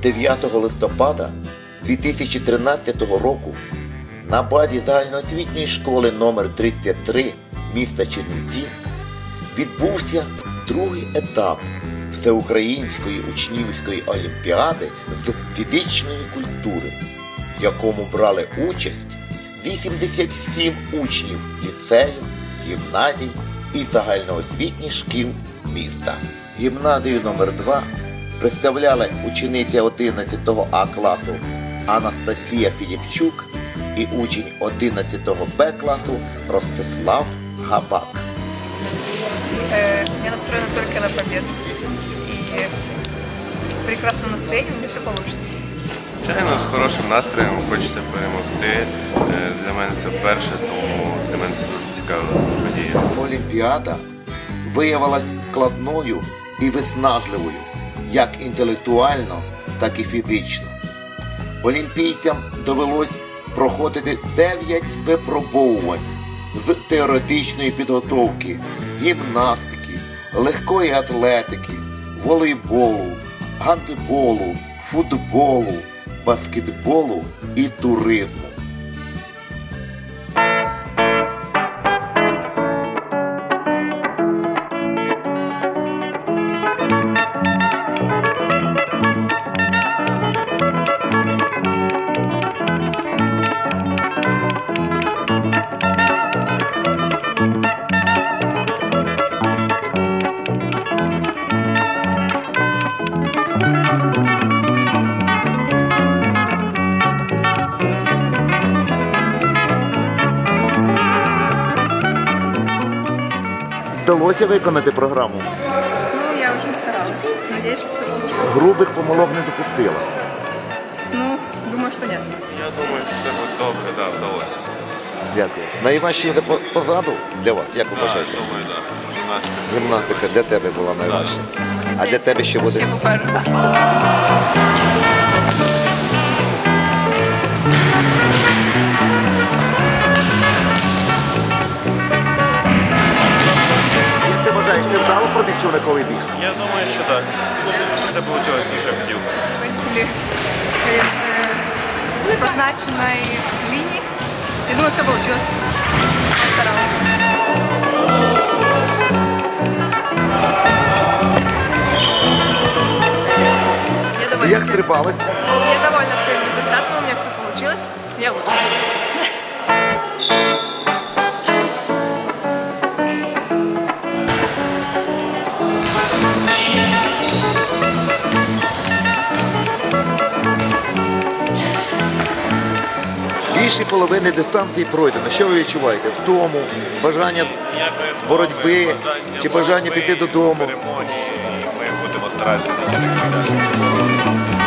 9 листопада 2013 року на базі загальноосвітньої школи номер 33 міста Чернівці відбувся другий етап Всеукраїнської учнівської олімпіади з фізичної культури, в якому брали участь 87 учнів ліцею, гімназій і загальноосвітніх шкіл міста. Гімназію номер 2 представляли учениця 11 А класу Анастасія Філіпчук і учень 11 Б класу Ростислав Габак. Э, Я настроена только на победу. И с прекрасным настроением у меня все получится. Звичайно, з хорошим настроєм хочеться перемогти. Е, Для мене це вперше, тому для мене це дуже цікава подія. Олімпіада виявилась складною і виснажливою, як інтелектуально, так і фізично. Олімпійцям довелось проходити 9 випробовувань з теоретичної підготовки, гімнастики, легкої атлетики, волейболу, гандболу, футболу, баскетболу і туризму. Вдалося виконати програму. Ну, я очень старалась. Надеюсь, что все получилось. Грубих помилок не допустила. Ну, думаю, что нет. Я думаю, що це буде добре, да, вдалося. Дякую. Найважче буде по- позаду для вас, як ви Так, вважаєте? думаю, так. Гімнастика. Гімнастика для тебе була найважча. А для тебе що буде? Ще попереду. Пробіг човниковий біг? Я думаю, що так. Все вийшло, що я хотів. Вылетели из э, обозначенной линии. Я думаю, все получилось. Я старалась. Я стрибалась? я довольна своим результатом, у меня все получилось. Я лучше. Більше половини дистанції пройдено. Що ви відчуваєте? Втому, бажання боротьби чи бажання піти додому? Перемоги. Ми будемо старатися до кінця.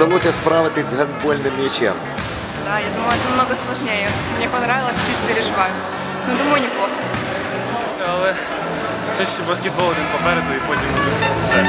Чи вдалося с з гандбольним м'ячем? Да, я думаю, это намного сложнее. Мне понравилось, чуть переживаю. Но думаю, неплохо. Але це ще баскетбол один попереду і потім вже все.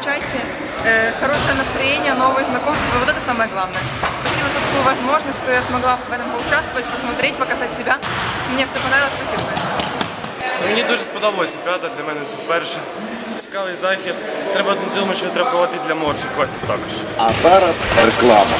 участие, э, хорошее настроение, новые знакомства. Вот это самое главное. Спасибо за такую возможность, что я смогла в этом поучаствовать, посмотреть, показать себя. Мне все понравилось, спасибо большое. Мені дуже сподобалася п'ята, для мене це вперше. Цікавий захід. Треба думаю, що треба проводити для молодших класів також. А зараз реклама.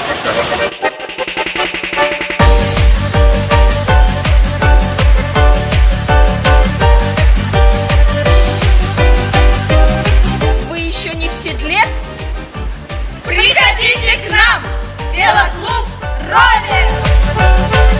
в седле? Приходите к нам! Велоклуб Ровер!